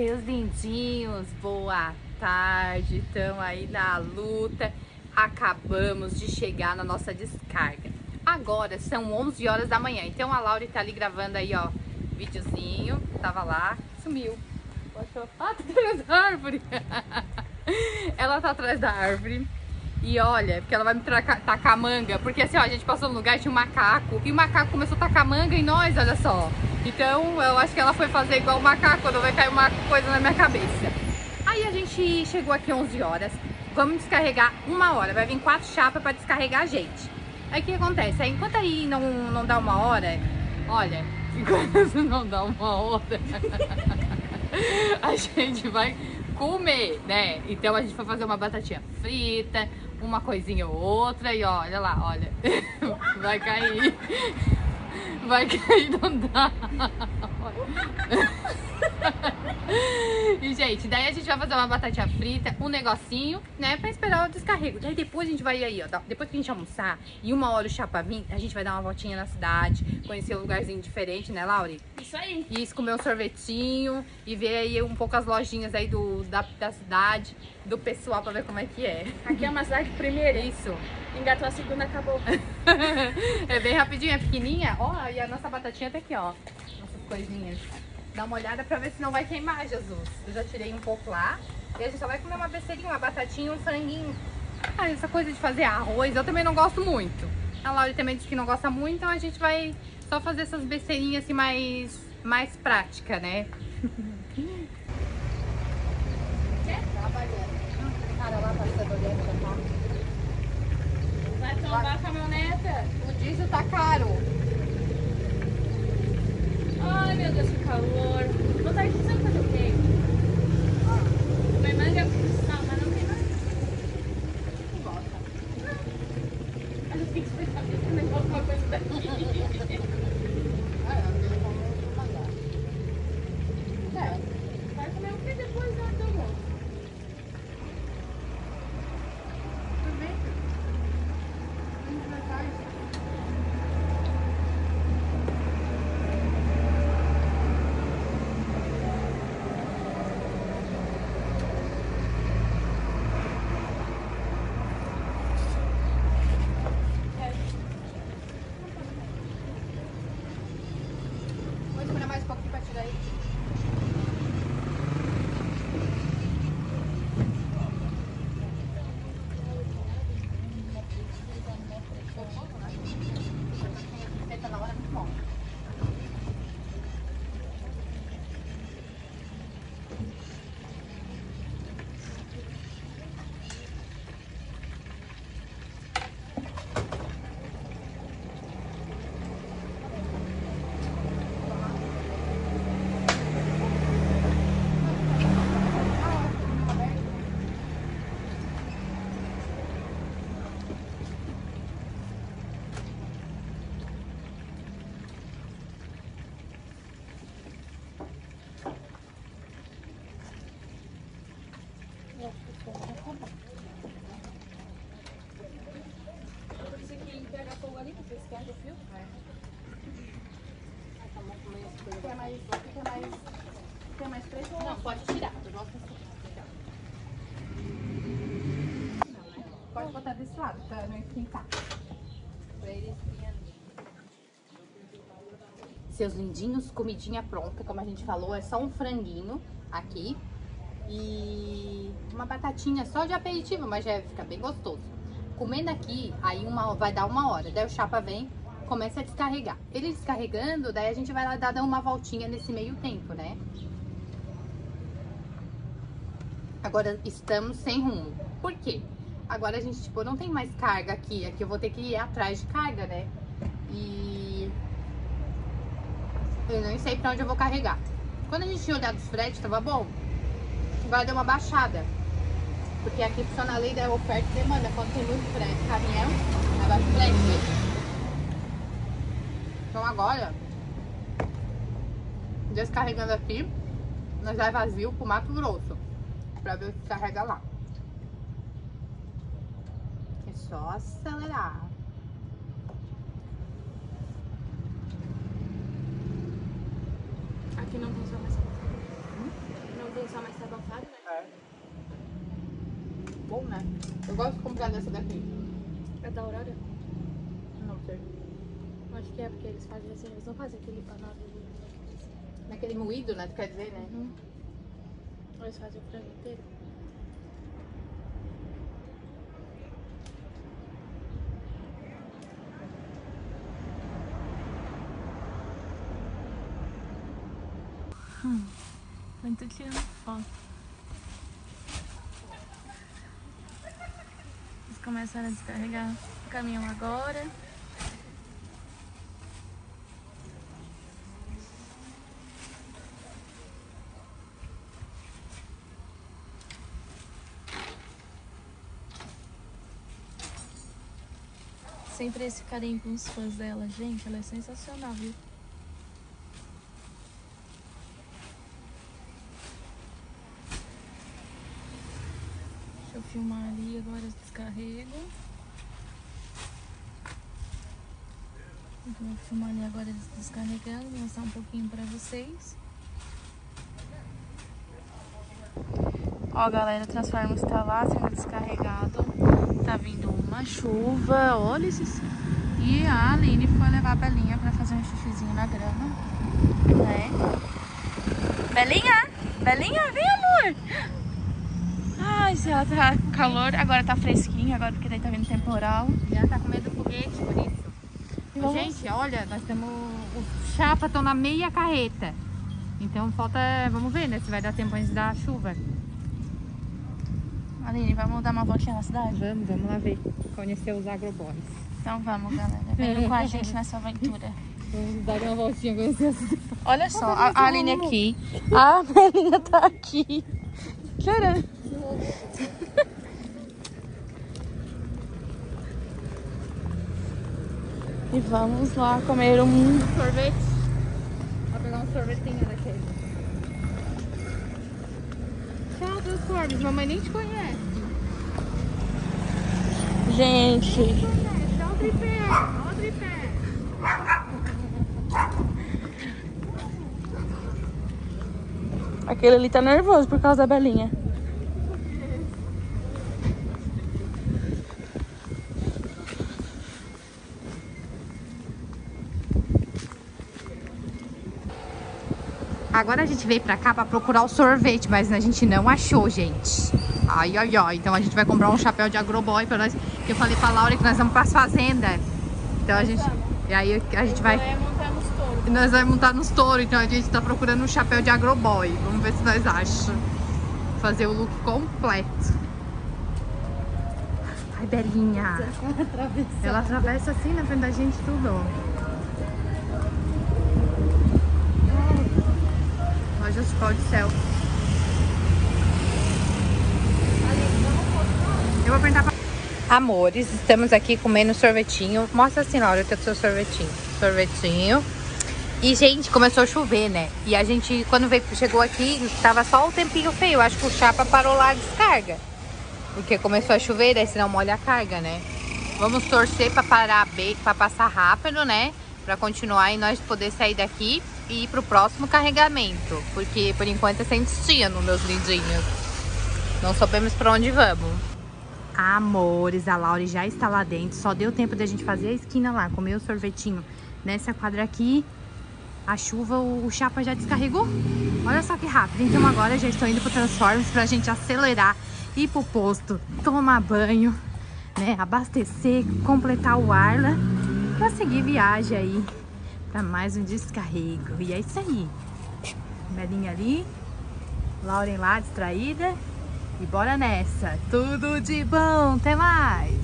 Seus lindinhos, boa tarde, estamos aí na luta. Acabamos de chegar na nossa descarga. Agora são 11 horas da manhã, então a Laura tá ali gravando aí, ó, videozinho. Tava lá, sumiu. Ah, tá atrás da árvore. ela tá atrás da árvore. E olha, porque ela vai me tacar manga. Porque assim, ó, a gente passou no lugar tinha um macaco. E o macaco começou a tacar manga em nós, olha só. Então eu acho que ela foi fazer igual o macaco, quando vai cair uma coisa na minha cabeça. Aí a gente chegou aqui 11 horas. Vamos descarregar uma hora. Vai vir quatro chapas para descarregar a gente. Aí o que acontece? Aí, enquanto aí não, não dá uma hora, olha, enquanto não dá uma hora, a gente vai comer, né? Então a gente vai fazer uma batatinha frita, uma coisinha ou outra e olha lá, olha, vai cair, vai cair, não dá. E, gente, daí a gente vai fazer uma batatinha frita, um negocinho, né, pra esperar o descarrego. Daí depois a gente vai aí, ó, depois que a gente almoçar e uma hora o chapa vir, a gente vai dar uma voltinha na cidade, conhecer um lugarzinho diferente, né, Lauri? Isso aí. E isso, comer um sorvetinho e ver aí um pouco as lojinhas aí do, da, da cidade, do pessoal pra ver como é que é. Aqui é uma cidade primeira. Isso. Engatou a segunda, acabou. é bem rapidinho, é pequenininha. Ó, e a nossa batatinha tá aqui, ó. Nossas coisinhas. Dá uma olhada pra ver se não vai queimar, Jesus. Eu já tirei um pouco lá. E a gente só vai comer uma besteirinha, uma batatinha e um franguinho. Ah, essa coisa de fazer arroz, eu também não gosto muito. A Laura também disse que não gosta muito, então a gente vai só fazer essas besteirinhas assim mais, mais prática, né? Cara lá, parece olhando já tá. Vai tombar a caminhoneta. O diesel tá caro. Ai, meu Deus, que calor. Vontade de fazer o quê? Comer manga não, mas não tem manga. Não gosta. Mas eu tenho que explicar pra esse negócio uma coisa daqui. É, Vai comer o que depois da do almoço? aproveita. A gente vai tarde. Vou demorar mais um pouquinho pra tirar ele. Feita na hora, muito bom. Não, pode tirar. Pode botar desse lado, pra não esquentar. Seus lindinhos, comidinha pronta, como a gente falou, é só um franguinho aqui. E uma batatinha só de aperitivo, mas já fica bem gostoso. Comendo aqui, aí uma, vai dar uma hora. Daí o chapa vem, começa a descarregar. Ele descarregando, daí a gente vai lá dar uma voltinha nesse meio tempo, né? Agora estamos sem rumo. Por quê? Agora a gente, tipo, não tem mais carga aqui. Aqui eu vou ter que ir atrás de carga, né? E eu nem sei pra onde eu vou carregar. Quando a gente tinha olhado os fretes, tava bom. Agora deu uma baixada. Porque aqui funciona a lei da oferta e demanda. Quando tem muito frete, caminhão, abaixa o frete. Então agora, descarregando aqui, nós vai vazio pro Mato Grosso. Pra ver se carrega lá. É só acelerar. Aqui não funciona essa Não abafado, né? É. Bom, né? Eu gosto de comprar dessa daqui. É da Aurora? Não sei. Acho que é porque eles fazem assim, eles não fazem aquele panado de... Naquele moído, né? Tu quer dizer, né? Uhum. Eles fazem o frango inteiro. Hum, muito tirando foto. Começaram a descarregar o caminhão agora. Sempre esse carinho com os fãs dela. Gente, ela é sensacional, viu? Filmar ali agora os descarrego. Então, vou filmar ali agora eles descarregando, mostrar um pouquinho pra vocês. Ó, galera, o Transforma está lá sendo descarregado. Tá vindo uma chuva, olha esses... E a Aline foi levar a Belinha pra fazer um xixizinho na grama, né? Belinha! Belinha, vem, amor! Se ela tá calor, agora tá fresquinho, agora porque daí tá vindo temporal. Já tá com medo do foguete, por isso. Vamos- Gente, olha, nós temos. Os chapas estão na meia carreta. Então falta. Vamos ver, né? Se vai dar tempo antes da chuva. Aline, vamos dar uma voltinha na cidade? Vamos, vamos lá ver. Conhecer os agroboys. Então vamos, galera. Venham com a gente nessa aventura. Vamos dar uma voltinha, conhecer as Olha só, a, a Aline aqui. A Belinha tá aqui. Caramba. E vamos lá comer um sorvete. Vou pegar um sorvetinho daquele. Tchau, Transformers. Mamãe nem te conhece. Gente, Dá um tripé. Dá um tripé. Aquele ali tá nervoso por causa da Belinha. Agora a gente veio pra cá pra procurar o sorvete, mas a gente não achou, gente. Ai, ai, ai. Então a gente vai comprar um chapéu de agroboy pra nós. Que eu falei pra Laura que nós vamos pras fazendas. Então a gente. E aí a gente vai. E nós vamos montar nos touros, então a gente tá procurando um chapéu de agroboy. Vamos ver se nós achamos. Fazer o look completo. Ai, Belinha. Ela atravessa assim na frente da gente tudo. ó. Olha os pau de céu. Eu vou perguntar pra... Amores, estamos aqui comendo sorvetinho. Mostra assim, Laura, o teu seu sorvetinho. Sorvetinho. E, gente, começou a chover, né? E a gente, quando veio, chegou aqui, tava só o tempinho feio. Acho que o chapa parou lá a descarga. Porque começou a chover, daí senão molha a carga, né? Vamos torcer pra parar pra passar rápido, né? Pra continuar e nós poder sair daqui e ir pro próximo carregamento. Porque por enquanto é sem destino, meus lindinhos. Não sabemos pra onde vamos. Amores, a Laura já está lá dentro. Só deu tempo da gente fazer a esquina lá, comer o sorvetinho nessa quadra aqui. A chuva, o, o chapa já descarregou. Olha só que rápido. Então agora já estou indo pro Transformers pra gente acelerar, ir pro posto, tomar banho, né? Abastecer, completar o Arla pra seguir viagem aí pra mais um descarrego. E é isso aí. Belinha ali, Lauren lá distraída. E bora nessa. Tudo de bom. Até mais.